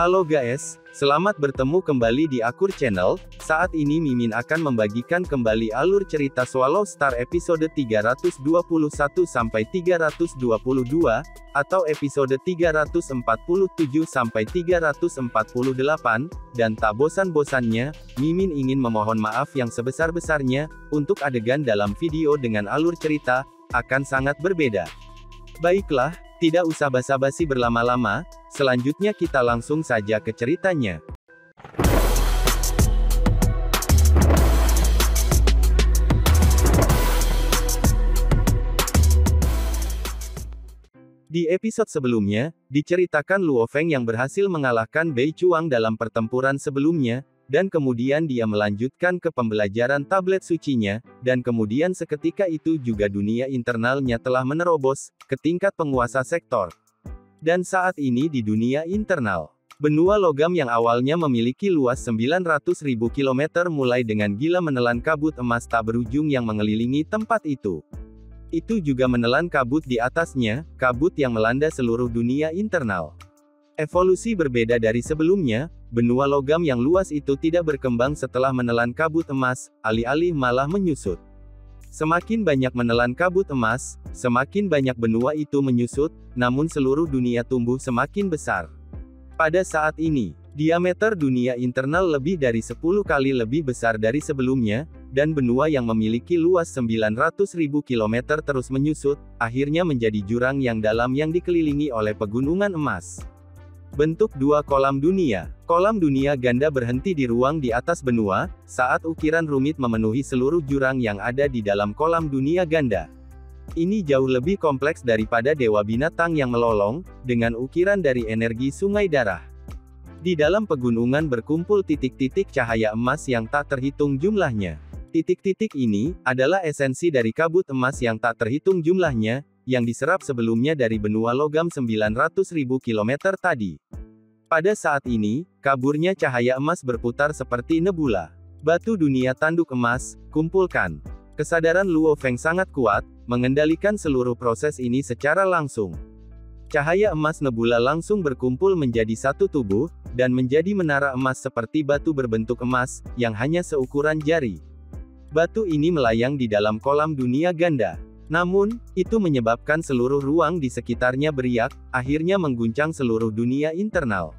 Halo guys, selamat bertemu kembali di Akur Channel. Saat ini Mimin akan membagikan kembali alur cerita Swallow Star episode 321 sampai 322 atau episode 347 sampai 348 dan tak bosan-bosannya, Mimin ingin memohon maaf yang sebesar-besarnya untuk adegan dalam video dengan alur cerita akan sangat berbeda. Baiklah, tidak usah basa-basi berlama-lama, selanjutnya kita langsung saja ke ceritanya. Di episode sebelumnya, diceritakan Luo Feng yang berhasil mengalahkan Bei Chuang dalam pertempuran sebelumnya, dan kemudian dia melanjutkan ke pembelajaran tablet sucinya, dan kemudian seketika itu juga dunia internalnya telah menerobos ke tingkat penguasa sektor. Dan saat ini di dunia internal, benua logam yang awalnya memiliki luas 900.000 km mulai dengan gila menelan kabut emas tak berujung yang mengelilingi tempat itu. Itu juga menelan kabut di atasnya, kabut yang melanda seluruh dunia internal. Evolusi berbeda dari sebelumnya, benua logam yang luas itu tidak berkembang setelah menelan kabut emas, alih-alih malah menyusut. Semakin banyak menelan kabut emas, semakin banyak benua itu menyusut, namun seluruh dunia tumbuh semakin besar. Pada saat ini, diameter dunia internal lebih dari 10 kali lebih besar dari sebelumnya, dan benua yang memiliki luas 900.000 km terus menyusut, akhirnya menjadi jurang yang dalam yang dikelilingi oleh pegunungan emas. Bentuk dua kolam dunia. Kolam dunia ganda berhenti di ruang di atas benua, saat ukiran rumit memenuhi seluruh jurang yang ada di dalam kolam dunia ganda. Ini jauh lebih kompleks daripada dewa binatang yang melolong, dengan ukiran dari energi sungai darah. Di dalam pegunungan berkumpul titik-titik cahaya emas yang tak terhitung jumlahnya. Titik-titik ini adalah esensi dari kabut emas yang tak terhitung jumlahnya, yang diserap sebelumnya dari benua logam 900.000 km tadi. Pada saat ini, kaburnya cahaya emas berputar seperti nebula. Batu dunia tanduk emas, kumpulkan. Kesadaran Luo Feng sangat kuat, mengendalikan seluruh proses ini secara langsung. Cahaya emas nebula langsung berkumpul menjadi satu tubuh, dan menjadi menara emas seperti batu berbentuk emas, yang hanya seukuran jari. Batu ini melayang di dalam kolam dunia ganda. Namun, itu menyebabkan seluruh ruang di sekitarnya beriak, akhirnya mengguncang seluruh dunia internal.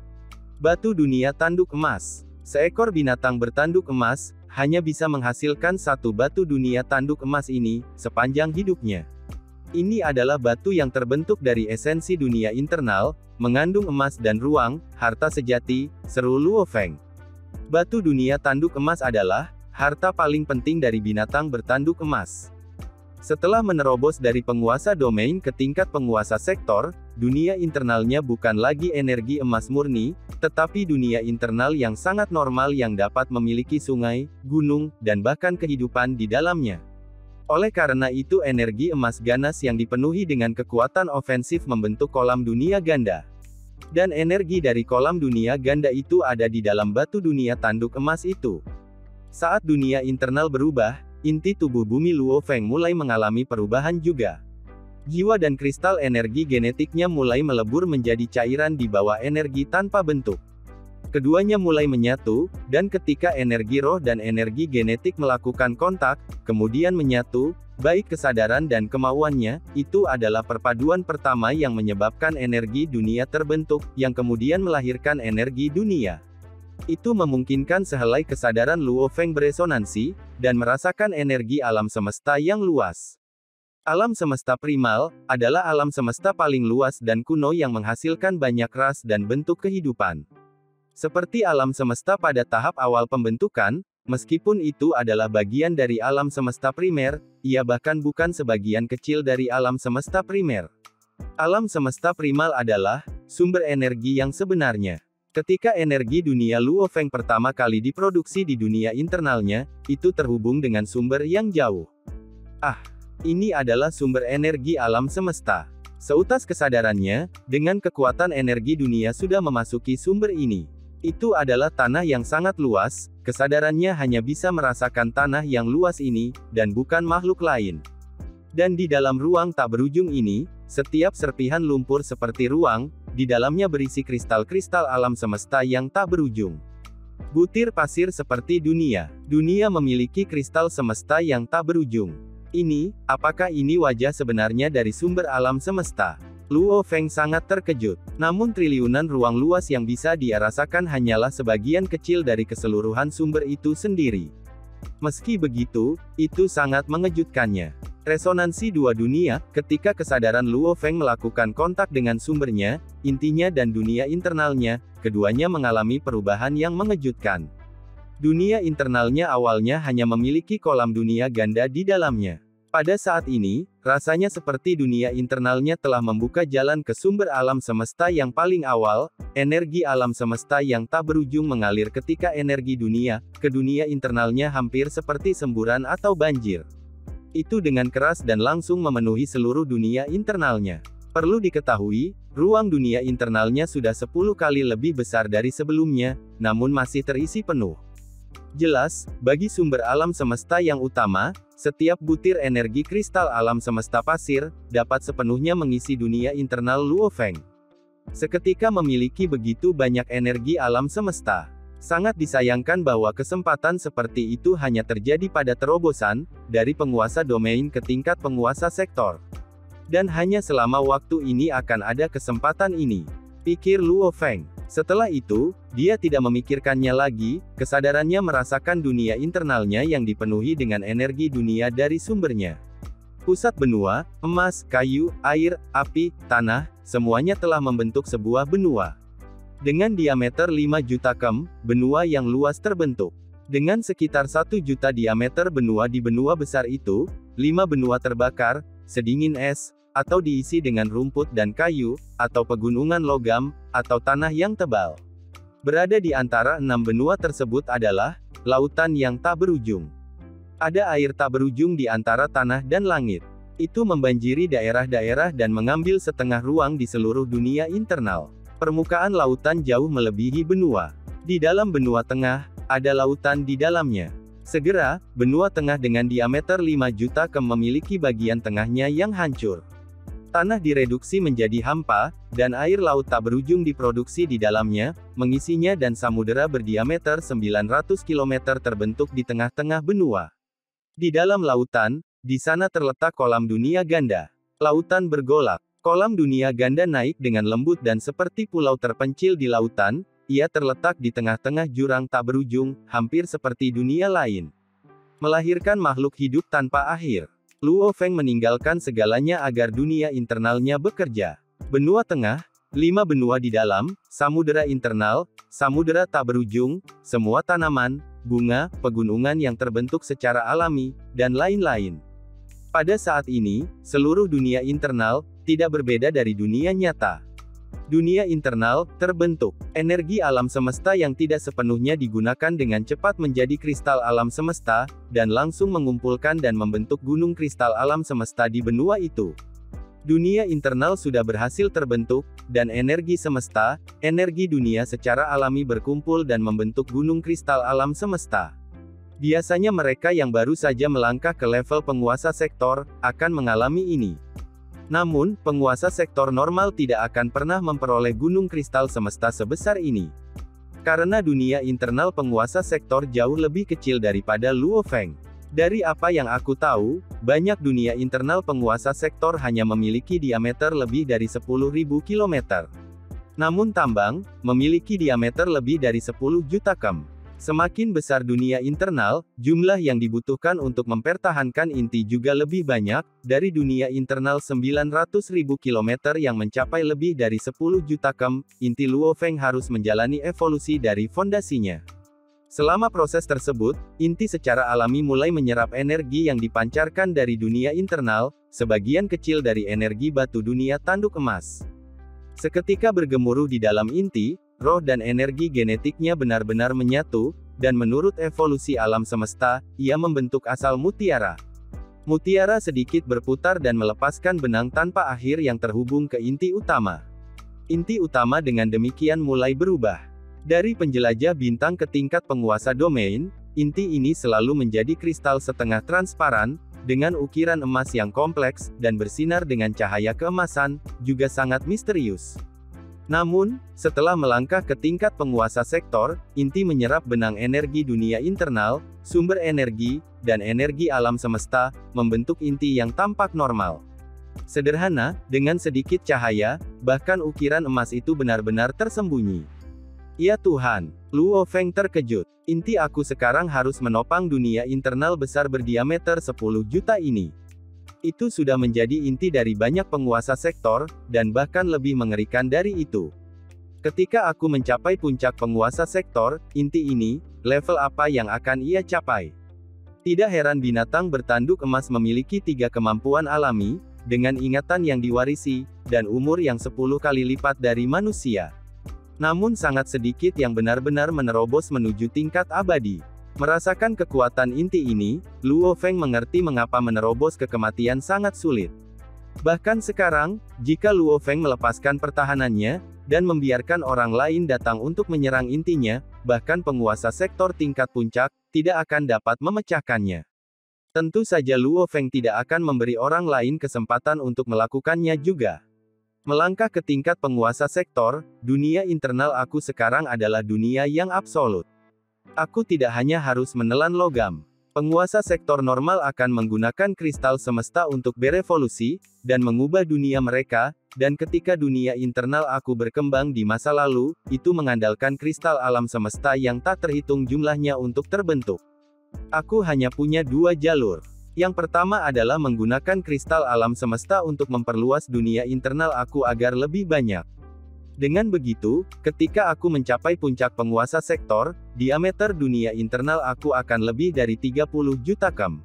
Batu dunia tanduk emas. Seekor binatang bertanduk emas, hanya bisa menghasilkan satu batu dunia tanduk emas ini, sepanjang hidupnya. Ini adalah batu yang terbentuk dari esensi dunia internal, mengandung emas dan ruang, harta sejati, seru Luo Feng. Batu dunia tanduk emas adalah, harta paling penting dari binatang bertanduk emas. Setelah menerobos dari penguasa domain ke tingkat penguasa sektor, dunia internalnya bukan lagi energi emas murni, tetapi dunia internal yang sangat normal yang dapat memiliki sungai, gunung, dan bahkan kehidupan di dalamnya. Oleh karena itu energi emas ganas yang dipenuhi dengan kekuatan ofensif membentuk kolam dunia ganda. Dan energi dari kolam dunia ganda itu ada di dalam batu dunia tanduk emas itu. Saat dunia internal berubah, inti tubuh bumi Luo Feng mulai mengalami perubahan juga. Jiwa dan kristal energi genetiknya mulai melebur menjadi cairan di bawah energi tanpa bentuk. Keduanya mulai menyatu, dan ketika energi roh dan energi genetik melakukan kontak, kemudian menyatu, baik kesadaran dan kemauannya, itu adalah perpaduan pertama yang menyebabkan energi dunia terbentuk, yang kemudian melahirkan energi dunia. Itu memungkinkan sehelai kesadaran Luo Feng beresonansi, dan merasakan energi alam semesta yang luas. Alam semesta primal, adalah alam semesta paling luas dan kuno yang menghasilkan banyak ras dan bentuk kehidupan. Seperti alam semesta pada tahap awal pembentukan, meskipun itu adalah bagian dari alam semesta primer, ia bahkan bukan sebagian kecil dari alam semesta primer. Alam semesta primal adalah sumber energi yang sebenarnya. Ketika energi dunia Luo Feng pertama kali diproduksi di dunia internalnya, itu terhubung dengan sumber yang jauh. Ah, ini adalah sumber energi alam semesta. Seutas kesadarannya, dengan kekuatan energi dunia sudah memasuki sumber ini. Itu adalah tanah yang sangat luas, kesadarannya hanya bisa merasakan tanah yang luas ini, dan bukan makhluk lain. Dan di dalam ruang tak berujung ini, setiap serpihan lumpur seperti ruang, di dalamnya berisi kristal-kristal alam semesta yang tak berujung. Butir pasir seperti dunia. Dunia memiliki kristal semesta yang tak berujung. Ini, apakah ini wajah sebenarnya dari sumber alam semesta? Luo Feng sangat terkejut. Namun triliunan ruang luas yang bisa dia rasakan hanyalah sebagian kecil dari keseluruhan sumber itu sendiri. Meski begitu, itu sangat mengejutkannya. Resonansi dua dunia, ketika kesadaran Luo Feng melakukan kontak dengan sumbernya, intinya dan dunia internalnya, keduanya mengalami perubahan yang mengejutkan. Dunia internalnya awalnya hanya memiliki kolam dunia ganda di dalamnya. Pada saat ini, rasanya seperti dunia internalnya telah membuka jalan ke sumber alam semesta yang paling awal, energi alam semesta yang tak berujung mengalir ketika energi dunia, ke dunia internalnya hampir seperti semburan atau banjir. Itu dengan keras dan langsung memenuhi seluruh dunia internalnya. Perlu diketahui, ruang dunia internalnya sudah 10 kali lebih besar dari sebelumnya, namun masih terisi penuh. Jelas, bagi sumber alam semesta yang utama, setiap butir energi kristal alam semesta pasir, dapat sepenuhnya mengisi dunia internal Luo Feng. Seketika memiliki begitu banyak energi alam semesta. Sangat disayangkan bahwa kesempatan seperti itu hanya terjadi pada terobosan, dari penguasa domain ke tingkat penguasa sektor. Dan hanya selama waktu ini akan ada kesempatan ini. Pikir Luo Feng. Setelah itu, dia tidak memikirkannya lagi, kesadarannya merasakan dunia internalnya yang dipenuhi dengan energi dunia dari sumbernya. Pusat benua, emas, kayu, air, api, tanah, semuanya telah membentuk sebuah benua. Dengan diameter 5 juta kem, benua yang luas terbentuk. Dengan sekitar 1 juta diameter benua di benua besar itu, 5 benua terbakar, sedingin es, atau diisi dengan rumput dan kayu, atau pegunungan logam, atau tanah yang tebal. Berada di antara enam benua tersebut adalah lautan yang tak berujung. Ada air tak berujung di antara tanah dan langit. Itu membanjiri daerah-daerah dan mengambil setengah ruang di seluruh dunia internal. Permukaan lautan jauh melebihi benua. Di dalam benua tengah, ada lautan di dalamnya. Segera, benua tengah dengan diameter 5 juta kem memiliki bagian tengahnya yang hancur. Tanah direduksi menjadi hampa, dan air laut tak berujung diproduksi di dalamnya, mengisinya dan samudera berdiameter 900 km terbentuk di tengah-tengah benua. Di dalam lautan, di sana terletak kolam dunia ganda. Lautan bergolak. Kolam dunia ganda naik dengan lembut dan seperti pulau terpencil di lautan, ia terletak di tengah-tengah jurang tak berujung, hampir seperti dunia lain. Melahirkan makhluk hidup tanpa akhir. Luo Feng meninggalkan segalanya agar dunia internalnya bekerja. Benua tengah, lima benua di dalam, samudera internal, samudera tak berujung, semua tanaman, bunga, pegunungan yang terbentuk secara alami, dan lain-lain. Pada saat ini, seluruh dunia internal, tidak berbeda dari dunia nyata. Dunia internal, terbentuk. Energi alam semesta yang tidak sepenuhnya digunakan dengan cepat menjadi kristal alam semesta, dan langsung mengumpulkan dan membentuk gunung kristal alam semesta di benua itu. Dunia internal sudah berhasil terbentuk, dan energi semesta, energi dunia secara alami berkumpul dan membentuk gunung kristal alam semesta. Biasanya mereka yang baru saja melangkah ke level penguasa sektor, akan mengalami ini. Namun, penguasa sektor normal tidak akan pernah memperoleh gunung kristal semesta sebesar ini. Karena dunia internal penguasa sektor jauh lebih kecil daripada Luo Feng. Dari apa yang aku tahu, banyak dunia internal penguasa sektor hanya memiliki diameter lebih dari 10.000 km. Namun tambang, memiliki diameter lebih dari 10 juta km. Semakin besar dunia internal, jumlah yang dibutuhkan untuk mempertahankan inti juga lebih banyak, dari dunia internal 900.000 km yang mencapai lebih dari 10 juta kem, inti Luo Feng harus menjalani evolusi dari fondasinya. Selama proses tersebut, inti secara alami mulai menyerap energi yang dipancarkan dari dunia internal, sebagian kecil dari energi batu dunia tanduk emas. Seketika bergemuruh di dalam inti, roh dan energi genetiknya benar-benar menyatu, dan menurut evolusi alam semesta, ia membentuk asal mutiara. Mutiara sedikit berputar dan melepaskan benang tanpa akhir yang terhubung ke inti utama. Inti utama dengan demikian mulai berubah. Dari penjelajah bintang ke tingkat penguasa domain, inti ini selalu menjadi kristal setengah transparan, dengan ukiran emas yang kompleks, dan bersinar dengan cahaya keemasan, juga sangat misterius. Namun, setelah melangkah ke tingkat penguasa sektor, inti menyerap benang energi dunia internal, sumber energi, dan energi alam semesta, membentuk inti yang tampak normal. Sederhana, dengan sedikit cahaya, bahkan ukiran emas itu benar-benar tersembunyi. Ya Tuhan, Luo Feng terkejut. Inti aku sekarang harus menopang dunia internal besar berdiameter 10 juta ini. Itu sudah menjadi inti dari banyak penguasa sektor, dan bahkan lebih mengerikan dari itu. Ketika aku mencapai puncak penguasa sektor, inti ini, level apa yang akan ia capai? Tidak heran binatang bertanduk emas memiliki tiga kemampuan alami, dengan ingatan yang diwarisi, dan umur yang 10 kali lipat dari manusia. Namun sangat sedikit yang benar-benar menerobos menuju tingkat abadi. Merasakan kekuatan inti ini, Luo Feng mengerti mengapa menerobos ke kematian sangat sulit. Bahkan sekarang, jika Luo Feng melepaskan pertahanannya, dan membiarkan orang lain datang untuk menyerang intinya, bahkan penguasa sektor tingkat puncak, tidak akan dapat memecahkannya. Tentu saja Luo Feng tidak akan memberi orang lain kesempatan untuk melakukannya juga. Melangkah ke tingkat penguasa sektor, dunia internal aku sekarang adalah dunia yang absolut. Aku tidak hanya harus menelan logam. Penguasa sektor normal akan menggunakan kristal semesta untuk berevolusi, dan mengubah dunia mereka, dan ketika dunia internal aku berkembang di masa lalu, itu mengandalkan kristal alam semesta yang tak terhitung jumlahnya untuk terbentuk. Aku hanya punya dua jalur. Yang pertama adalah menggunakan kristal alam semesta untuk memperluas dunia internal aku agar lebih banyak. Dengan begitu, ketika aku mencapai puncak penguasa sektor, diameter dunia internal aku akan lebih dari 30 juta kem.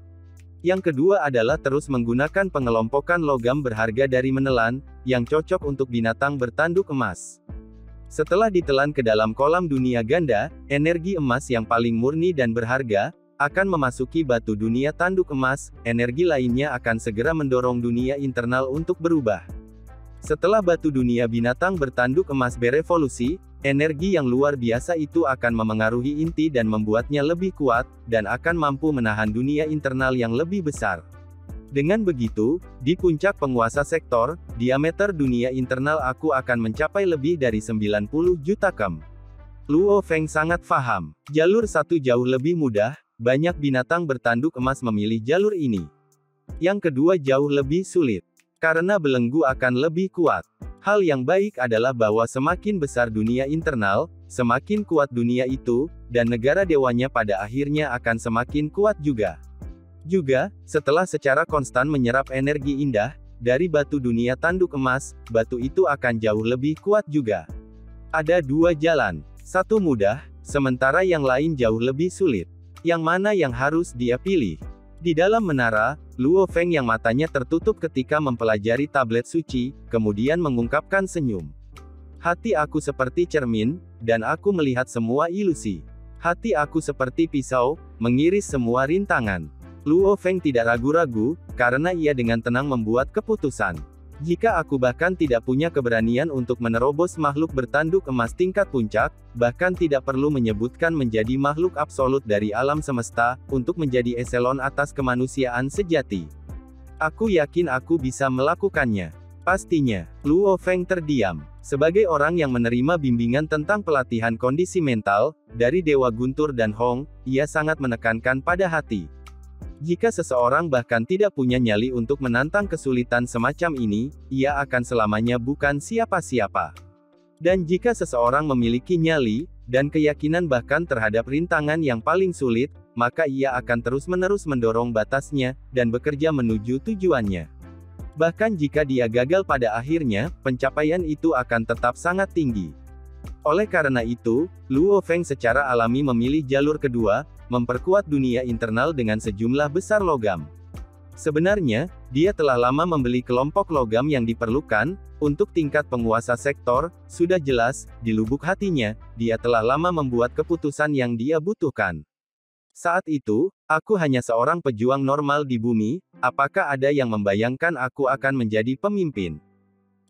Yang kedua adalah terus menggunakan pengelompokan logam berharga dari menelan, yang cocok untuk binatang bertanduk emas. Setelah ditelan ke dalam kolam dunia ganda, energi emas yang paling murni dan berharga, akan memasuki batu dunia tanduk emas, energi lainnya akan segera mendorong dunia internal untuk berubah. Setelah batu dunia binatang bertanduk emas berevolusi, energi yang luar biasa itu akan memengaruhi inti dan membuatnya lebih kuat, dan akan mampu menahan dunia internal yang lebih besar. Dengan begitu, di puncak penguasa sektor, diameter dunia internal aku akan mencapai lebih dari 90 juta kem. Luo Feng sangat paham. Jalur satu jauh lebih mudah, banyak binatang bertanduk emas memilih jalur ini. Yang kedua jauh lebih sulit. Karena belenggu akan lebih kuat. Hal yang baik adalah bahwa semakin besar dunia internal, semakin kuat dunia itu, dan negara dewanya pada akhirnya akan semakin kuat juga. Juga, setelah secara konstan menyerap energi indah, dari batu dunia tanduk emas, batu itu akan jauh lebih kuat juga. Ada dua jalan. Satu mudah, sementara yang lain jauh lebih sulit. Yang mana yang harus dia pilih? Di dalam menara, Luo Feng yang matanya tertutup ketika mempelajari tablet suci, kemudian mengungkapkan senyum. Hati aku seperti cermin, dan aku melihat semua ilusi. Hati aku seperti pisau, mengiris semua rintangan. Luo Feng tidak ragu-ragu, karena ia dengan tenang membuat keputusan. Jika aku bahkan tidak punya keberanian untuk menerobos makhluk bertanduk emas tingkat puncak, bahkan tidak perlu menyebutkan menjadi makhluk absolut dari alam semesta, untuk menjadi eselon atas kemanusiaan sejati. Aku yakin aku bisa melakukannya. Pastinya, Luo Feng terdiam. Sebagai orang yang menerima bimbingan tentang pelatihan kondisi mental, dari Dewa Guntur dan Hong, ia sangat menekankan pada hati. Jika seseorang bahkan tidak punya nyali untuk menantang kesulitan semacam ini, ia akan selamanya bukan siapa-siapa. Dan jika seseorang memiliki nyali, dan keyakinan bahkan terhadap rintangan yang paling sulit, maka ia akan terus-menerus mendorong batasnya, dan bekerja menuju tujuannya. Bahkan jika dia gagal pada akhirnya, pencapaian itu akan tetap sangat tinggi. Oleh karena itu, Luo Feng secara alami memilih jalur kedua, memperkuat dunia internal dengan sejumlah besar logam. Sebenarnya, dia telah lama membeli kelompok logam yang diperlukan, untuk tingkat penguasa sektor, sudah jelas, di lubuk hatinya, dia telah lama membuat keputusan yang dia butuhkan. Saat itu, aku hanya seorang pejuang normal di bumi, apakah ada yang membayangkan aku akan menjadi pemimpin?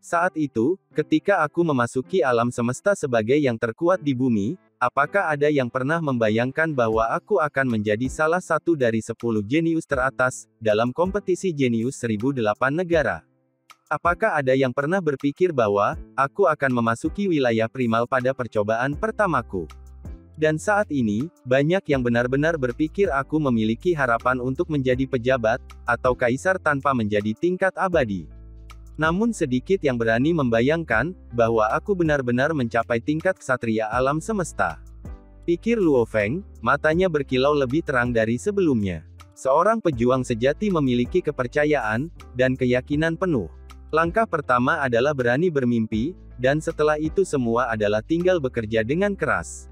Saat itu, ketika aku memasuki alam semesta sebagai yang terkuat di bumi, Apakah ada yang pernah membayangkan bahwa aku akan menjadi salah satu dari 10 jenius teratas, dalam kompetisi jenius 1008 negara? Apakah ada yang pernah berpikir bahwa aku akan memasuki wilayah primal pada percobaan pertamaku? Dan saat ini, banyak yang benar-benar berpikir aku memiliki harapan untuk menjadi pejabat, atau kaisar tanpa menjadi tingkat abadi. Namun sedikit yang berani membayangkan, bahwa aku benar-benar mencapai tingkat ksatria alam semesta. Pikir Luo Feng, matanya berkilau lebih terang dari sebelumnya. Seorang pejuang sejati memiliki kepercayaan, dan keyakinan penuh. Langkah pertama adalah berani bermimpi, dan setelah itu semua adalah tinggal bekerja dengan keras.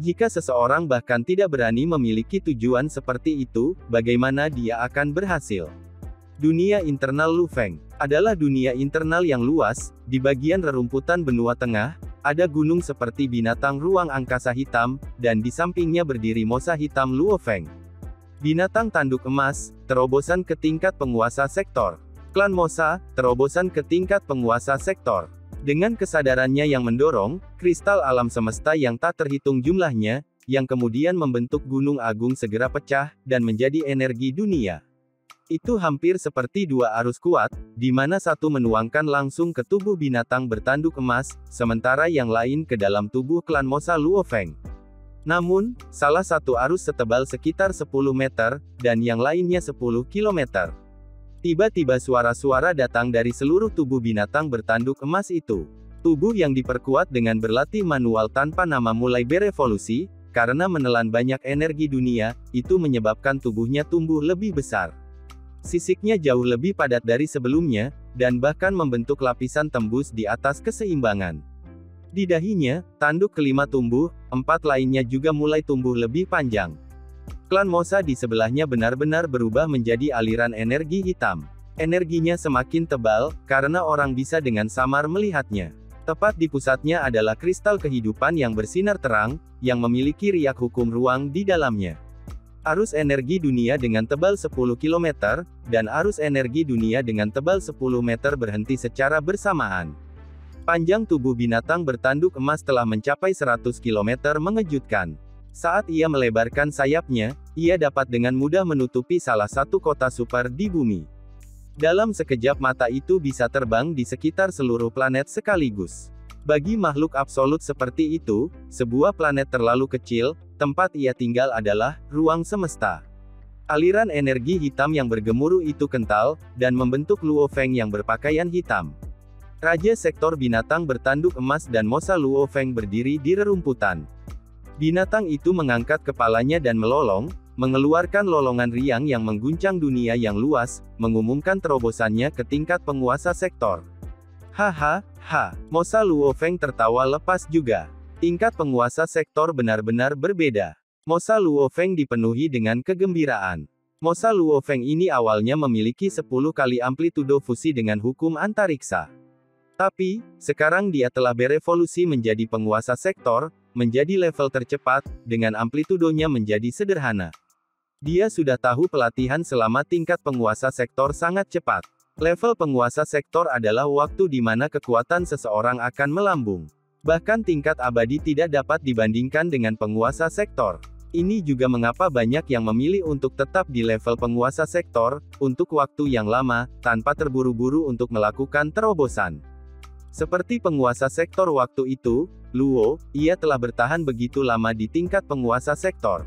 Jika seseorang bahkan tidak berani memiliki tujuan seperti itu, bagaimana dia akan berhasil? Dunia internal Lu Feng adalah dunia internal yang luas, di bagian rerumputan benua tengah, ada gunung seperti binatang ruang angkasa hitam, dan di sampingnya berdiri mosa hitam Luo Feng. Binatang tanduk emas, terobosan ke tingkat penguasa sektor. Klan Mosa, terobosan ke tingkat penguasa sektor. Dengan kesadarannya yang mendorong, kristal alam semesta yang tak terhitung jumlahnya, yang kemudian membentuk gunung agung segera pecah, dan menjadi energi dunia. Itu hampir seperti dua arus kuat, di mana satu menuangkan langsung ke tubuh binatang bertanduk emas, sementara yang lain ke dalam tubuh klan Mosa Luofeng. Namun, salah satu arus setebal sekitar 10 meter, dan yang lainnya 10 kilometer. Tiba-tiba suara-suara datang dari seluruh tubuh binatang bertanduk emas itu. Tubuh yang diperkuat dengan berlatih manual tanpa nama mulai berevolusi, karena menelan banyak energi dunia, itu menyebabkan tubuhnya tumbuh lebih besar. Sisiknya jauh lebih padat dari sebelumnya, dan bahkan membentuk lapisan tembus di atas keseimbangan. Di dahinya, tanduk kelima tumbuh, empat lainnya juga mulai tumbuh lebih panjang. Klan Mosa di sebelahnya benar-benar berubah menjadi aliran energi hitam. Energinya semakin tebal, karena orang bisa dengan samar melihatnya. Tepat di pusatnya adalah kristal kehidupan yang bersinar terang, yang memiliki riak hukum ruang di dalamnya. Arus energi dunia dengan tebal 10 km, dan arus energi dunia dengan tebal 10 meter berhenti secara bersamaan. Panjang tubuh binatang bertanduk emas telah mencapai 100 km mengejutkan. Saat ia melebarkan sayapnya, ia dapat dengan mudah menutupi salah satu kota super di bumi. Dalam sekejap mata itu bisa terbang di sekitar seluruh planet sekaligus. Bagi makhluk absolut seperti itu, sebuah planet terlalu kecil, tempat ia tinggal adalah ruang semesta. Aliran energi hitam yang bergemuruh itu kental, dan membentuk Luo Feng yang berpakaian hitam. Raja sektor binatang bertanduk emas dan Mosa Luo Feng berdiri di rerumputan. Binatang itu mengangkat kepalanya dan melolong, mengeluarkan lolongan riang yang mengguncang dunia yang luas, mengumumkan terobosannya ke tingkat penguasa sektor. Haha, ha, Mosa Luo Feng tertawa lepas juga. Tingkat penguasa sektor benar-benar berbeda. Mosa Luo Feng dipenuhi dengan kegembiraan. Mosa Luo Feng ini awalnya memiliki 10 kali amplitudo fusi dengan hukum antariksa. Tapi, sekarang dia telah berevolusi menjadi penguasa sektor, menjadi level tercepat, dengan amplitudonya menjadi sederhana. Dia sudah tahu pelatihan selama tingkat penguasa sektor sangat cepat. Level penguasa sektor adalah waktu di mana kekuatan seseorang akan melambung. Bahkan tingkat abadi tidak dapat dibandingkan dengan penguasa sektor. Ini juga mengapa banyak yang memilih untuk tetap di level penguasa sektor, untuk waktu yang lama, tanpa terburu-buru untuk melakukan terobosan. Seperti penguasa sektor waktu itu, Luo, ia telah bertahan begitu lama di tingkat penguasa sektor.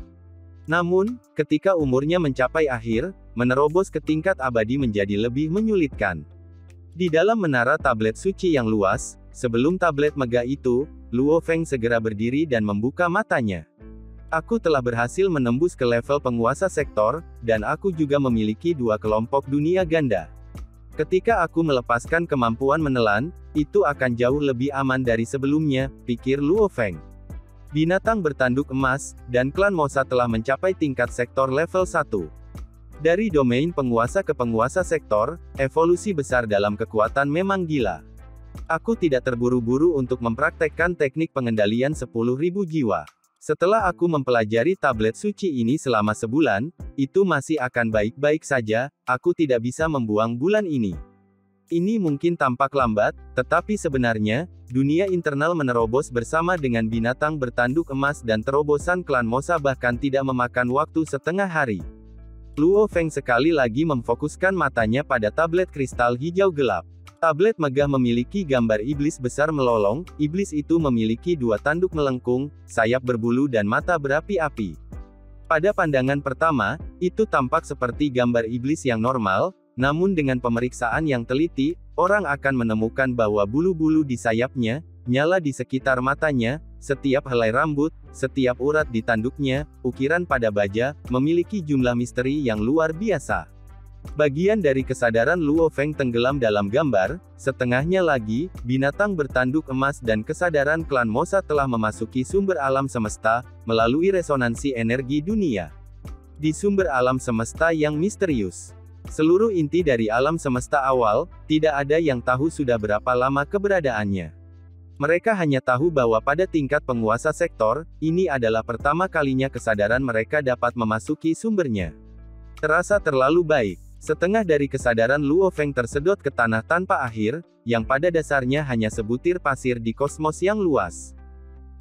Namun, ketika umurnya mencapai akhir, menerobos ke tingkat abadi menjadi lebih menyulitkan. Di dalam menara tablet suci yang luas, sebelum tablet megah itu, Luo Feng segera berdiri dan membuka matanya. Aku telah berhasil menembus ke level penguasa sektor, dan aku juga memiliki dua kelompok dunia ganda. Ketika aku melepaskan kemampuan menelan, itu akan jauh lebih aman dari sebelumnya, pikir Luo Feng. Binatang bertanduk emas, dan klan Mosa telah mencapai tingkat sektor level 1. Dari domain penguasa ke penguasa sektor, evolusi besar dalam kekuatan memang gila. Aku tidak terburu-buru untuk mempraktekkan teknik pengendalian 10.000 jiwa. Setelah aku mempelajari tablet suci ini selama sebulan, itu masih akan baik-baik saja, aku tidak bisa membuang bulan ini. Ini mungkin tampak lambat, tetapi sebenarnya, dunia internal menerobos bersama dengan binatang bertanduk emas dan terobosan klan Mosa bahkan tidak memakan waktu setengah hari. Luo Feng sekali lagi memfokuskan matanya pada tablet kristal hijau gelap. Tablet megah memiliki gambar iblis besar melolong, iblis itu memiliki dua tanduk melengkung, sayap berbulu dan mata berapi-api. Pada pandangan pertama, itu tampak seperti gambar iblis yang normal, namun dengan pemeriksaan yang teliti, orang akan menemukan bahwa bulu-bulu di sayapnya, nyala di sekitar matanya, setiap helai rambut, setiap urat di tanduknya, ukiran pada baja, memiliki jumlah misteri yang luar biasa. Bagian dari kesadaran Luo Feng tenggelam dalam gambar, setengahnya lagi, binatang bertanduk emas dan kesadaran klan Mosa telah memasuki sumber alam semesta, melalui resonansi energi dunia. Di sumber alam semesta yang misterius. Seluruh inti dari alam semesta awal, tidak ada yang tahu sudah berapa lama keberadaannya. Mereka hanya tahu bahwa pada tingkat penguasa sektor, ini adalah pertama kalinya kesadaran mereka dapat memasuki sumbernya. Terasa terlalu baik. Setengah dari kesadaran Luo Feng tersedot ke tanah tanpa akhir, yang pada dasarnya hanya sebutir pasir di kosmos yang luas.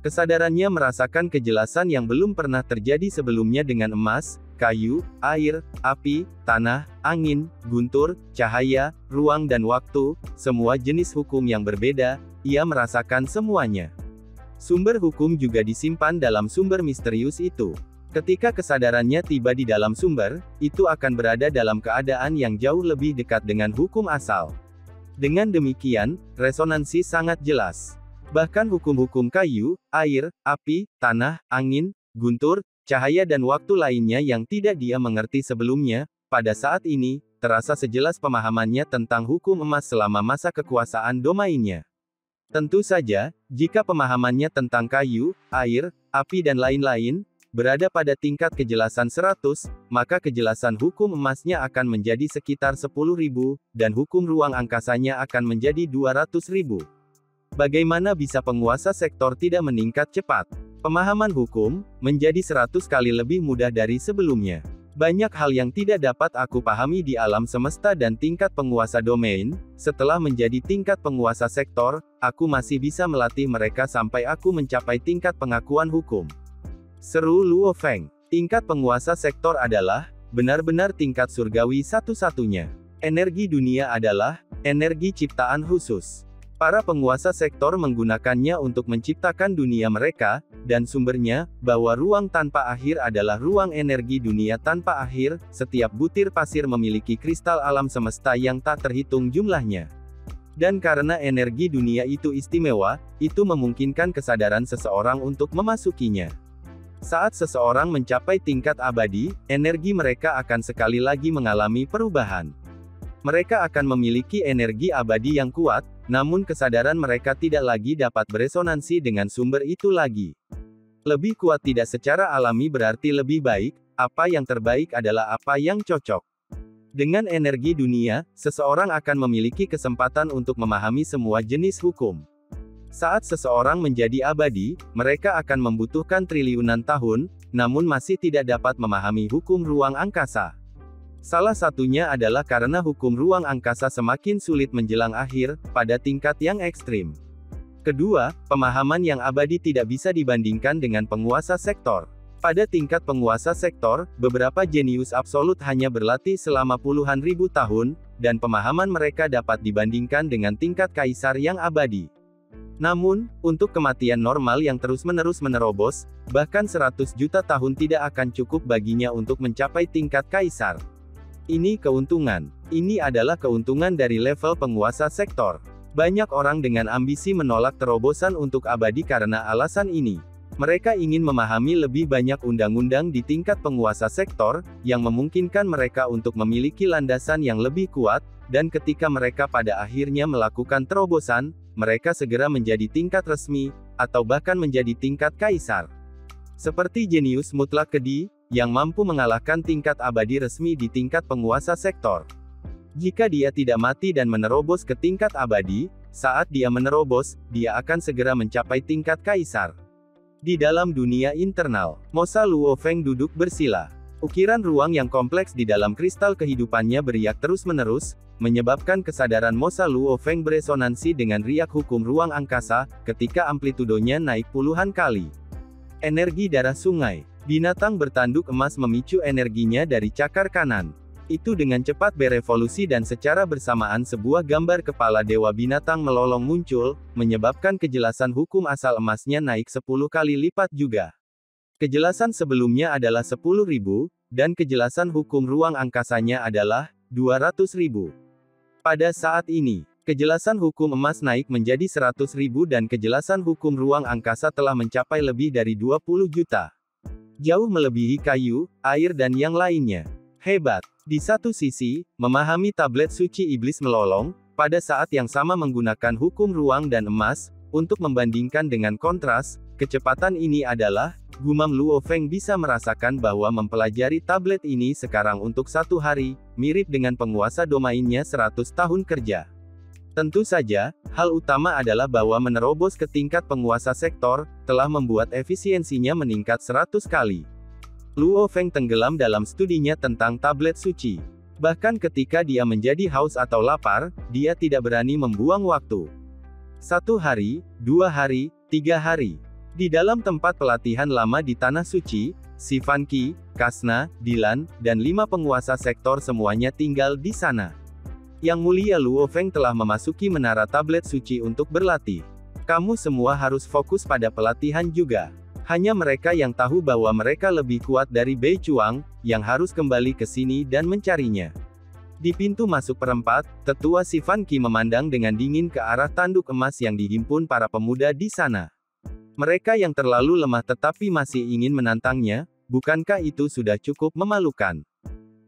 Kesadarannya merasakan kejelasan yang belum pernah terjadi sebelumnya dengan emas, kayu, air, api, tanah, angin, guntur, cahaya, ruang dan waktu, semua jenis hukum yang berbeda, ia merasakan semuanya. Sumber hukum juga disimpan dalam sumber misterius itu. Ketika kesadarannya tiba di dalam sumber, itu akan berada dalam keadaan yang jauh lebih dekat dengan hukum asal. Dengan demikian, resonansi sangat jelas. Bahkan hukum-hukum kayu, air, api, tanah, angin, guntur, cahaya dan waktu lainnya yang tidak dia mengerti sebelumnya, pada saat ini, terasa sejelas pemahamannya tentang hukum emas selama masa kekuasaan domainnya. Tentu saja, jika pemahamannya tentang kayu, air, api dan lain-lain, berada pada tingkat kejelasan 100, maka kejelasan hukum emasnya akan menjadi sekitar 10.000, dan hukum ruang angkasanya akan menjadi 200.000. Bagaimana bisa penguasa sektor tidak meningkat cepat? Pemahaman hukum, menjadi 100 kali lebih mudah dari sebelumnya. Banyak hal yang tidak dapat aku pahami di alam semesta dan tingkat penguasa domain, setelah menjadi tingkat penguasa sektor, aku masih bisa melatih mereka sampai aku mencapai tingkat pengakuan hukum. Seru Luo Feng. Tingkat penguasa sektor adalah, benar-benar tingkat surgawi satu-satunya. Energi dunia adalah, energi ciptaan khusus. Para penguasa sektor menggunakannya untuk menciptakan dunia mereka, dan sumbernya, bahwa ruang tanpa akhir adalah ruang energi dunia tanpa akhir, setiap butir pasir memiliki kristal alam semesta yang tak terhitung jumlahnya. Dan karena energi dunia itu istimewa, itu memungkinkan kesadaran seseorang untuk memasukinya. Saat seseorang mencapai tingkat abadi, energi mereka akan sekali lagi mengalami perubahan. Mereka akan memiliki energi abadi yang kuat, namun kesadaran mereka tidak lagi dapat beresonansi dengan sumber itu lagi. Lebih kuat tidak secara alami berarti lebih baik, apa yang terbaik adalah apa yang cocok. Dengan energi dunia, seseorang akan memiliki kesempatan untuk memahami semua jenis hukum. Saat seseorang menjadi abadi, mereka akan membutuhkan triliunan tahun, namun masih tidak dapat memahami hukum ruang angkasa. Salah satunya adalah karena hukum ruang angkasa semakin sulit menjelang akhir, pada tingkat yang ekstrim. Kedua, pemahaman yang abadi tidak bisa dibandingkan dengan penguasa sektor. Pada tingkat penguasa sektor, beberapa jenius absolut hanya berlatih selama puluhan ribu tahun, dan pemahaman mereka dapat dibandingkan dengan tingkat kaisar yang abadi. Namun, untuk kematian normal yang terus-menerus menerobos, bahkan 100 juta tahun tidak akan cukup baginya untuk mencapai tingkat kaisar. Ini keuntungan. Ini adalah keuntungan dari level penguasa sektor. Banyak orang dengan ambisi menolak terobosan untuk abadi karena alasan ini. Mereka ingin memahami lebih banyak undang-undang di tingkat penguasa sektor, yang memungkinkan mereka untuk memiliki landasan yang lebih kuat, dan ketika mereka pada akhirnya melakukan terobosan, mereka segera menjadi tingkat resmi, atau bahkan menjadi tingkat kaisar. Seperti jenius mutlak kedi, yang mampu mengalahkan tingkat abadi resmi di tingkat penguasa sektor. Jika dia tidak mati dan menerobos ke tingkat abadi, saat dia menerobos, dia akan segera mencapai tingkat kaisar. Di dalam dunia internal, Mosa Luo Feng duduk bersila. Ukiran ruang yang kompleks di dalam kristal kehidupannya beriak terus-menerus, menyebabkan kesadaran Mosa Luo Feng beresonansi dengan riak hukum ruang angkasa, ketika amplitudonya naik puluhan kali. Energi darah sungai. Binatang bertanduk emas memicu energinya dari cakar kanan. Itu dengan cepat berevolusi dan secara bersamaan sebuah gambar kepala dewa binatang melolong muncul, menyebabkan kejelasan hukum asal emasnya naik 10 kali lipat juga. Kejelasan sebelumnya adalah 10.000, dan kejelasan hukum ruang angkasanya adalah 200.000. Pada saat ini, kejelasan hukum emas naik menjadi 100.000 dan kejelasan hukum ruang angkasa telah mencapai lebih dari 20 juta. Jauh melebihi kayu, air dan yang lainnya. Hebat. Di satu sisi, memahami tablet suci iblis melolong, pada saat yang sama menggunakan hukum ruang dan emas, untuk membandingkan dengan kontras, kecepatan ini adalah, gumam Luo Feng bisa merasakan bahwa mempelajari tablet ini sekarang untuk satu hari, mirip dengan penguasa domainnya 100 tahun kerja. Tentu saja, hal utama adalah bahwa menerobos ke tingkat penguasa sektor, telah membuat efisiensinya meningkat 100 kali. Luo Feng tenggelam dalam studinya tentang tablet suci. Bahkan ketika dia menjadi haus atau lapar, dia tidak berani membuang waktu. Satu hari, dua hari, tiga hari. Di dalam tempat pelatihan lama di Tanah Suci, si Fan Qi, Kasna, Dilan, dan lima penguasa sektor semuanya tinggal di sana. Yang mulia Luo Feng telah memasuki menara tablet suci untuk berlatih. Kamu semua harus fokus pada pelatihan juga. Hanya mereka yang tahu bahwa mereka lebih kuat dari Bei Chuang, yang harus kembali ke sini dan mencarinya. Di pintu masuk perempat, tetua si Fan Qi memandang dengan dingin ke arah tanduk emas yang dihimpun para pemuda di sana. Mereka yang terlalu lemah tetapi masih ingin menantangnya, bukankah itu sudah cukup memalukan?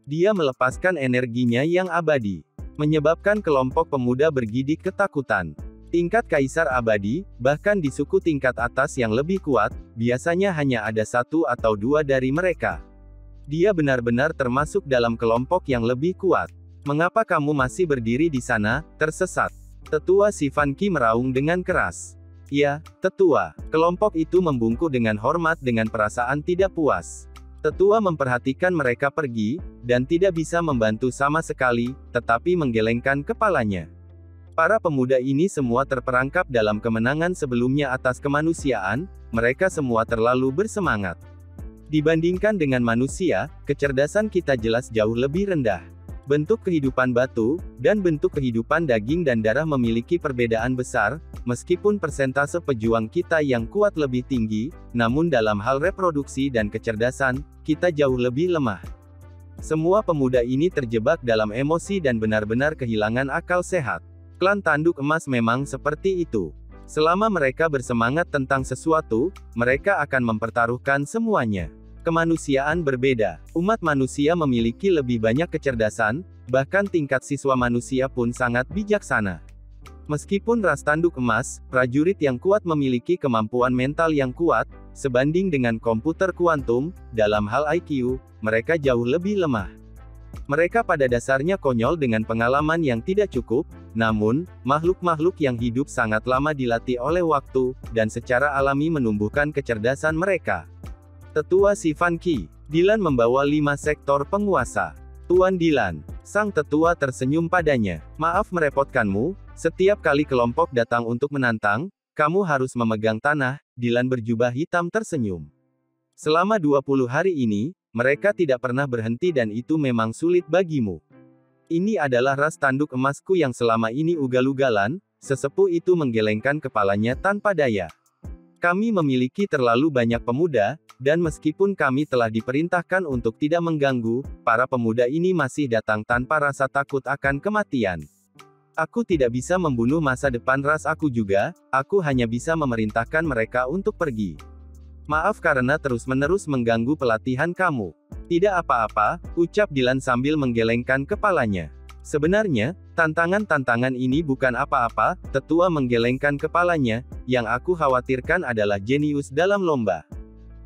Dia melepaskan energinya yang abadi, menyebabkan kelompok pemuda bergidik ketakutan. Tingkat kaisar abadi, bahkan di suku tingkat atas yang lebih kuat, biasanya hanya ada satu atau dua dari mereka. Dia benar-benar termasuk dalam kelompok yang lebih kuat. Mengapa kamu masih berdiri di sana, tersesat? Tetua si Fan Qi meraung dengan keras. Ya, tetua. Kelompok itu membungkuk dengan hormat dengan perasaan tidak puas. Tetua memperhatikan mereka pergi, dan tidak bisa membantu sama sekali, tetapi menggelengkan kepalanya. Para pemuda ini semua terperangkap dalam kemenangan sebelumnya atas kemanusiaan, mereka semua terlalu bersemangat. Dibandingkan dengan manusia, kecerdasan kita jelas jauh lebih rendah. Bentuk kehidupan batu, dan bentuk kehidupan daging dan darah memiliki perbedaan besar, meskipun persentase pejuang kita yang kuat lebih tinggi, namun dalam hal reproduksi dan kecerdasan, kita jauh lebih lemah. Semua pemuda ini terjebak dalam emosi dan benar-benar kehilangan akal sehat. Klan tanduk emas memang seperti itu. Selama mereka bersemangat tentang sesuatu, mereka akan mempertaruhkan semuanya. Kemanusiaan berbeda. Umat manusia memiliki lebih banyak kecerdasan, bahkan tingkat siswa manusia pun sangat bijaksana. Meskipun ras tanduk emas, prajurit yang kuat memiliki kemampuan mental yang kuat, sebanding dengan komputer kuantum, dalam hal IQ, mereka jauh lebih lemah. Mereka pada dasarnya konyol dengan pengalaman yang tidak cukup, namun, makhluk-makhluk yang hidup sangat lama dilatih oleh waktu, dan secara alami menumbuhkan kecerdasan mereka. Tetua si Fan Qi, Dilan membawa lima sektor penguasa. Tuan Dilan, sang tetua tersenyum padanya. Maaf merepotkanmu, setiap kali kelompok datang untuk menantang, kamu harus memegang tanah, Dilan berjubah hitam tersenyum. Selama 20 hari ini, mereka tidak pernah berhenti dan itu memang sulit bagimu. Ini adalah ras tanduk emasku yang selama ini ugal-ugalan, sesepuh itu menggelengkan kepalanya tanpa daya. Kami memiliki terlalu banyak pemuda, dan meskipun kami telah diperintahkan untuk tidak mengganggu, para pemuda ini masih datang tanpa rasa takut akan kematian. Aku tidak bisa membunuh masa depan ras aku juga, aku hanya bisa memerintahkan mereka untuk pergi. Maaf karena terus-menerus mengganggu pelatihan kamu. Tidak apa-apa, ucap Dilan sambil menggelengkan kepalanya. Sebenarnya, tantangan-tantangan ini bukan apa-apa, tetua menggelengkan kepalanya, yang aku khawatirkan adalah jenius dalam lomba.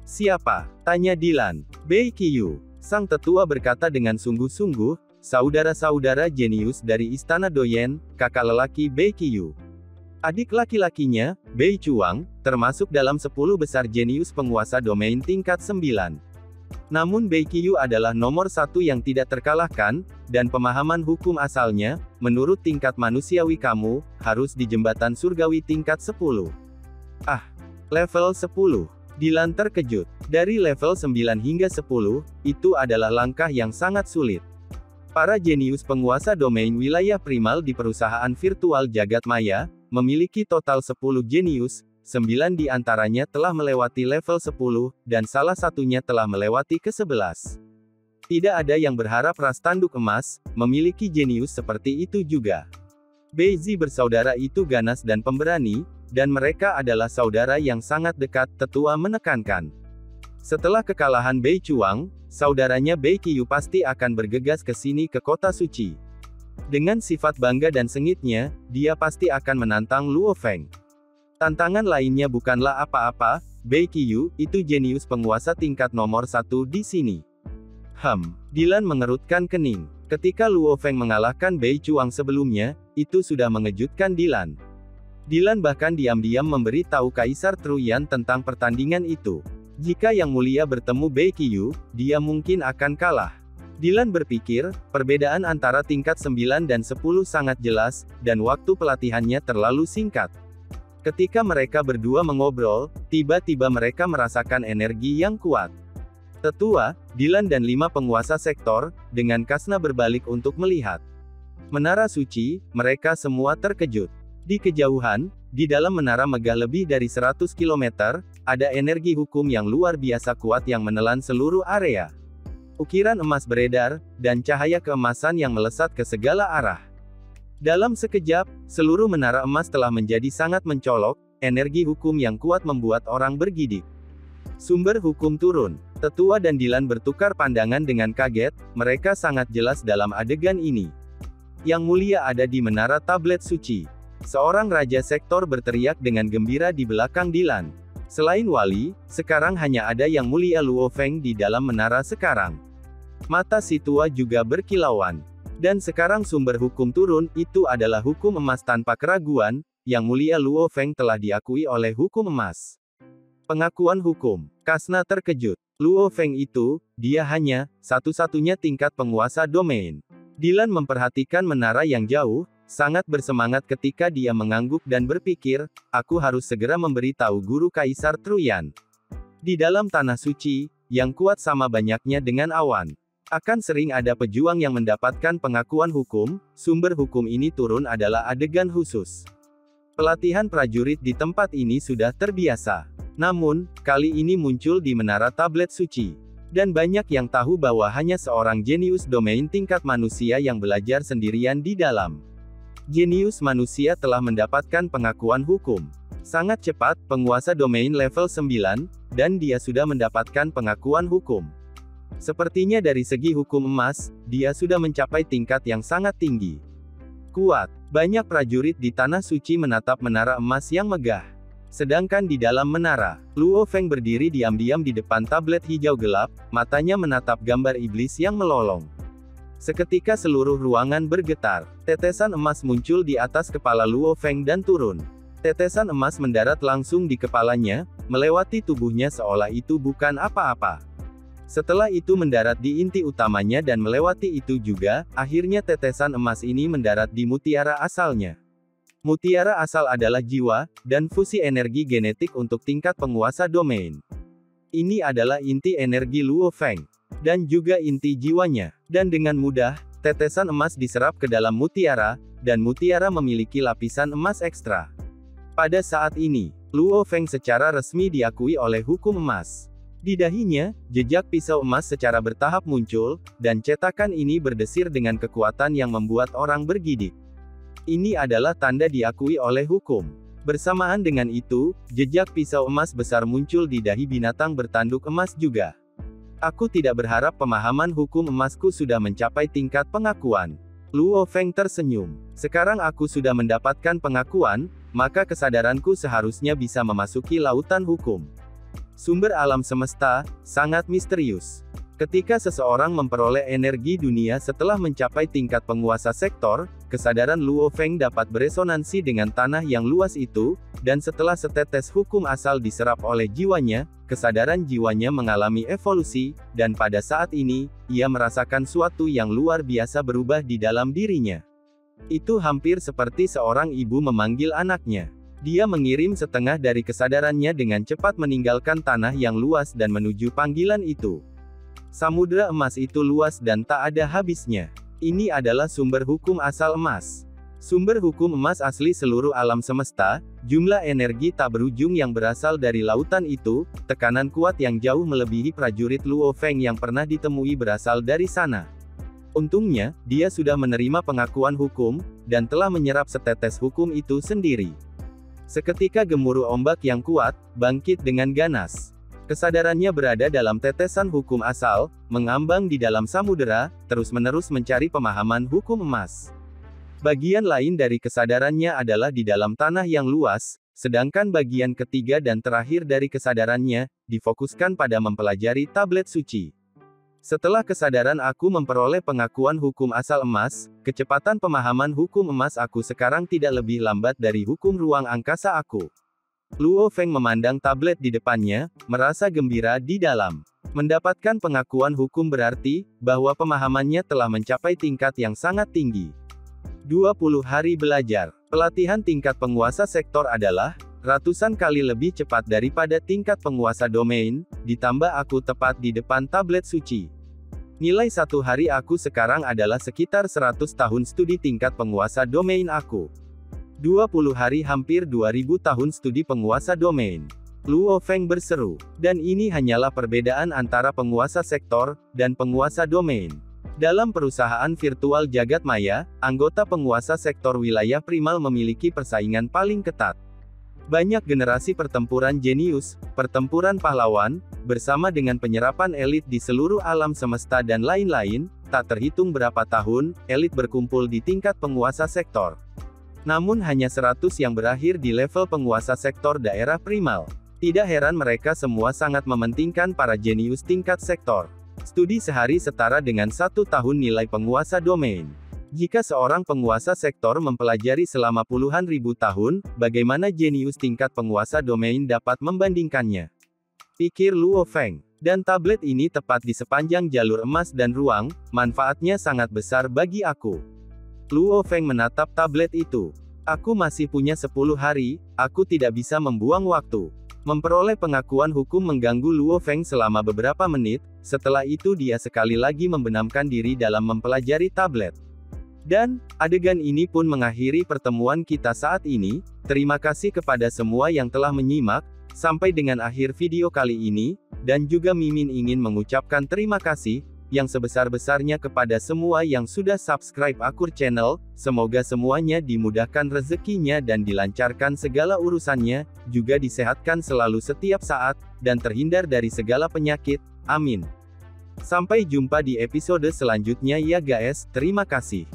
Siapa? Tanya Dilan. Bei Qiyu. Sang tetua berkata dengan sungguh-sungguh, saudara-saudara jenius dari Istana Doyen, kakak lelaki Bei Qiyu. Adik laki-lakinya, Bei Chuang, termasuk dalam 10 besar jenius penguasa domain tingkat 9. Namun Qiu adalah nomor satu yang tidak terkalahkan, dan pemahaman hukum asalnya, menurut tingkat manusiawi kamu, harus di jembatan surgawi tingkat 10. Ah, level 10. Dilan terkejut. Dari level 9 hingga 10, itu adalah langkah yang sangat sulit. Para jenius penguasa domain wilayah primal di perusahaan virtual jagat maya, memiliki total 10 jenius, 9 di antaranya telah melewati level 10, dan salah satunya telah melewati ke-11. Tidak ada yang berharap ras tanduk emas, memiliki jenius seperti itu juga. Beizi bersaudara itu ganas dan pemberani, dan mereka adalah saudara yang sangat dekat, tetua menekankan. Setelah kekalahan Bei Chuang, saudaranya Bei Qiu pasti akan bergegas ke sini ke kota suci. Dengan sifat bangga dan sengitnya, dia pasti akan menantang Luo Feng. Tantangan lainnya bukanlah apa-apa, Bei Qiu, itu jenius penguasa tingkat nomor satu di sini. Hem, Dilan mengerutkan kening. Ketika Luo Feng mengalahkan Bei Chuang sebelumnya, itu sudah mengejutkan Dilan. Dilan bahkan diam-diam memberi tahu Kaisar Truyan tentang pertandingan itu. Jika Yang Mulia bertemu Qiu, dia mungkin akan kalah. Dylan berpikir, perbedaan antara tingkat 9 dan 10 sangat jelas, dan waktu pelatihannya terlalu singkat. Ketika mereka berdua mengobrol, tiba-tiba mereka merasakan energi yang kuat. Tetua, Dylan dan lima penguasa sektor, dengan kasna berbalik untuk melihat. Menara suci, mereka semua terkejut. Di kejauhan, di dalam menara megah lebih dari 100 km, ada energi hukum yang luar biasa kuat yang menelan seluruh area. Ukiran emas beredar, dan cahaya keemasan yang melesat ke segala arah. Dalam sekejap, seluruh menara emas telah menjadi sangat mencolok, energi hukum yang kuat membuat orang bergidik. Sumber hukum turun. Tetua dan Dilan bertukar pandangan dengan kaget, mereka sangat jelas dalam adegan ini. Yang mulia ada di menara tablet suci. Seorang raja sektor berteriak dengan gembira di belakang Dilan. Selain wali, sekarang hanya ada yang mulia Luo Feng di dalam menara sekarang. Mata si tua juga berkilauan. Dan sekarang sumber hukum turun, itu adalah hukum emas tanpa keraguan, yang mulia Luo Feng telah diakui oleh hukum emas. Pengakuan hukum. Kasna terkejut. Luo Feng itu, dia hanya, satu-satunya tingkat penguasa domain. Dilan memperhatikan menara yang jauh, Sangat bersemangat ketika dia mengangguk dan berpikir, aku harus segera memberitahu guru Kaisar Truyan. Di dalam tanah suci, yang kuat sama banyaknya dengan awan. Akan sering ada pejuang yang mendapatkan pengakuan hukum, sumber hukum ini turun adalah adegan khusus. Pelatihan prajurit di tempat ini sudah terbiasa. Namun, kali ini muncul di menara tablet suci. Dan banyak yang tahu bahwa hanya seorang jenius domain tingkat manusia yang belajar sendirian di dalam. Jenius manusia telah mendapatkan pengakuan hukum. Sangat cepat, penguasa domain level 9, dan dia sudah mendapatkan pengakuan hukum. Sepertinya dari segi hukum emas, dia sudah mencapai tingkat yang sangat tinggi. Kuat, banyak prajurit di Tanah Suci menatap menara emas yang megah. Sedangkan di dalam menara, Luo Feng berdiri diam-diam di depan tablet hijau gelap, matanya menatap gambar iblis yang melolong. Seketika seluruh ruangan bergetar. Tetesan emas muncul di atas kepala Luo Feng dan turun. Tetesan emas mendarat langsung di kepalanya, melewati tubuhnya seolah itu bukan apa-apa. Setelah itu mendarat di inti utamanya dan melewati itu juga, akhirnya tetesan emas ini mendarat di mutiara asalnya. Mutiara asal adalah jiwa, dan fusi energi genetik untuk tingkat penguasa domain. Ini adalah inti energi Luo Feng dan juga inti jiwanya. Dan dengan mudah, tetesan emas diserap ke dalam mutiara, dan mutiara memiliki lapisan emas ekstra. Pada saat ini, Luo Feng secara resmi diakui oleh hukum emas. Di dahinya, jejak pisau emas secara bertahap muncul, dan cetakan ini berdesir dengan kekuatan yang membuat orang bergidik. Ini adalah tanda diakui oleh hukum. Bersamaan dengan itu, jejak pisau emas besar muncul di dahi binatang bertanduk emas juga. Aku tidak berharap pemahaman hukum emasku sudah mencapai tingkat pengakuan. Luo Feng tersenyum. Sekarang aku sudah mendapatkan pengakuan, maka kesadaranku seharusnya bisa memasuki lautan hukum. Sumber alam semesta, sangat misterius. Ketika seseorang memperoleh energi dunia setelah mencapai tingkat penguasa sektor, kesadaran Luo Feng dapat beresonansi dengan tanah yang luas itu, dan setelah setetes hukum asal diserap oleh jiwanya, kesadaran jiwanya mengalami evolusi, dan pada saat ini, ia merasakan suatu yang luar biasa berubah di dalam dirinya. Itu hampir seperti seorang ibu memanggil anaknya. Dia mengirim setengah dari kesadarannya dengan cepat meninggalkan tanah yang luas dan menuju panggilan itu. Samudra emas itu luas dan tak ada habisnya. Ini adalah sumber hukum asal emas. Sumber hukum emas asli seluruh alam semesta, jumlah energi tak berujung yang berasal dari lautan itu, tekanan kuat yang jauh melebihi prajurit Luo Feng yang pernah ditemui berasal dari sana. Untungnya, dia sudah menerima pengakuan hukum, dan telah menyerap setetes hukum itu sendiri. Seketika gemuruh ombak yang kuat, bangkit dengan ganas. Kesadarannya berada dalam tetesan hukum asal, mengambang di dalam samudera, terus-menerus mencari pemahaman hukum emas. Bagian lain dari kesadarannya adalah di dalam tanah yang luas, sedangkan bagian ketiga dan terakhir dari kesadarannya, difokuskan pada mempelajari tablet suci. Setelah kesadaran aku memperoleh pengakuan hukum asal emas, kecepatan pemahaman hukum emas aku sekarang tidak lebih lambat dari hukum ruang angkasa aku. Luo Feng memandang tablet di depannya, merasa gembira di dalam. Mendapatkan pengakuan hukum berarti, bahwa pemahamannya telah mencapai tingkat yang sangat tinggi. 20 hari belajar. Pelatihan tingkat penguasa sektor adalah, ratusan kali lebih cepat daripada tingkat penguasa domain, ditambah aku tepat di depan tablet suci. Nilai satu hari aku sekarang adalah sekitar 100 tahun studi tingkat penguasa domain aku. 20 hari hampir 2000 tahun studi penguasa domain. Luo Feng berseru. Dan ini hanyalah perbedaan antara penguasa sektor, dan penguasa domain. Dalam perusahaan virtual jagat maya, anggota penguasa sektor wilayah primal memiliki persaingan paling ketat. Banyak generasi pertempuran jenius, pertempuran pahlawan, bersama dengan penyerapan elit di seluruh alam semesta dan lain-lain, tak terhitung berapa tahun, elit berkumpul di tingkat penguasa sektor. Namun hanya 100 yang berakhir di level penguasa sektor daerah primal. Tidak heran mereka semua sangat mementingkan para jenius tingkat sektor. Studi sehari setara dengan satu tahun nilai penguasa domain. Jika seorang penguasa sektor mempelajari selama puluhan ribu tahun, bagaimana jenius tingkat penguasa domain dapat membandingkannya? Pikir Luo Feng. Dan tablet ini tepat di sepanjang jalur emas dan ruang, manfaatnya sangat besar bagi aku. Luo Feng menatap tablet itu. Aku masih punya 10 hari, aku tidak bisa membuang waktu. Memperoleh pengakuan hukum mengganggu Luo Feng selama beberapa menit, setelah itu dia sekali lagi membenamkan diri dalam mempelajari tablet. Dan, adegan ini pun mengakhiri pertemuan kita saat ini, terima kasih kepada semua yang telah menyimak, sampai dengan akhir video kali ini, dan juga Mimin ingin mengucapkan terima kasih, yang sebesar-besarnya kepada semua yang sudah subscribe Akur Channel, semoga semuanya dimudahkan rezekinya dan dilancarkan segala urusannya, juga disehatkan selalu setiap saat, dan terhindar dari segala penyakit, amin. Sampai jumpa di episode selanjutnya ya guys, terima kasih.